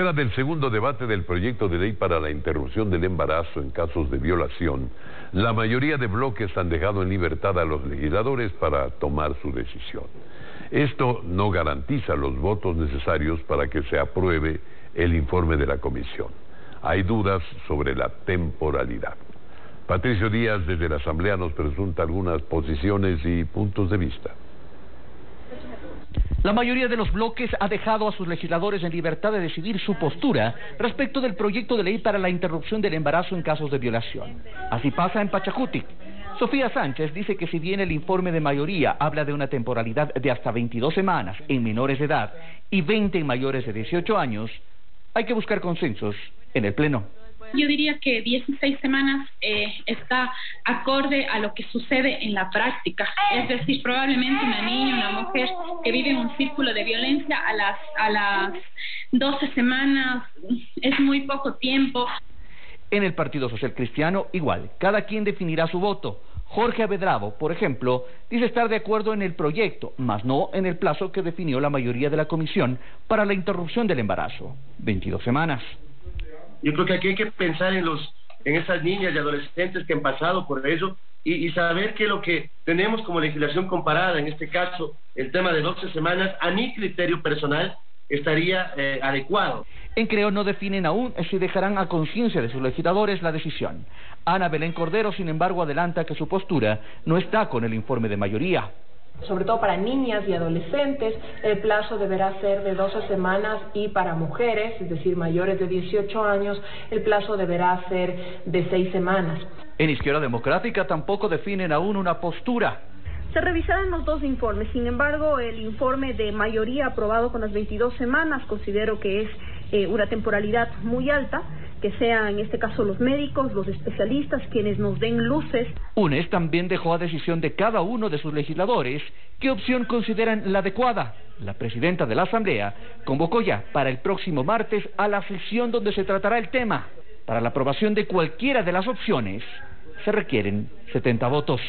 espera del segundo debate del proyecto de ley para la interrupción del embarazo en casos de violación, la mayoría de bloques han dejado en libertad a los legisladores para tomar su decisión. Esto no garantiza los votos necesarios para que se apruebe el informe de la comisión. Hay dudas sobre la temporalidad. Patricio Díaz desde la Asamblea nos presenta algunas posiciones y puntos de vista. La mayoría de los bloques ha dejado a sus legisladores en libertad de decidir su postura respecto del proyecto de ley para la interrupción del embarazo en casos de violación. Así pasa en Pachacutic. Sofía Sánchez dice que si bien el informe de mayoría habla de una temporalidad de hasta 22 semanas en menores de edad y 20 en mayores de 18 años, hay que buscar consensos en el Pleno. Yo diría que 16 semanas eh, está acorde a lo que sucede en la práctica. Es decir, probablemente una niña, una mujer que vive en un círculo de violencia a las, a las 12 semanas es muy poco tiempo. En el Partido Social Cristiano, igual, cada quien definirá su voto. Jorge Avedravo, por ejemplo, dice estar de acuerdo en el proyecto, mas no en el plazo que definió la mayoría de la comisión para la interrupción del embarazo, 22 semanas. Yo creo que aquí hay que pensar en los en esas niñas y adolescentes que han pasado por eso y, saber que lo que tenemos como legislación comparada, en este caso el tema de 12 semanas, a mi criterio personal estaría eh, adecuado. En Creo no definen aún si dejarán a conciencia de sus legisladores la decisión. Ana Belén Cordero, sin embargo, adelanta que su postura no está con el informe de mayoría sobre todo para niñas y adolescentes, el plazo deberá ser de 12 semanas y para mujeres, es decir, mayores de 18 años, el plazo deberá ser de 6 semanas. En Izquierda Democrática tampoco definen aún una postura. Se revisarán los dos informes, sin embargo, el informe de mayoría aprobado con las 22 semanas considero que es eh, una temporalidad muy alta que sean en este caso los médicos, los especialistas quienes nos den luces. UNES también dejó a decisión de cada uno de sus legisladores qué opción consideran la adecuada. La presidenta de la Asamblea convocó ya para el próximo martes a la sesión donde se tratará el tema. Para la aprobación de cualquiera de las opciones se requieren 70 votos.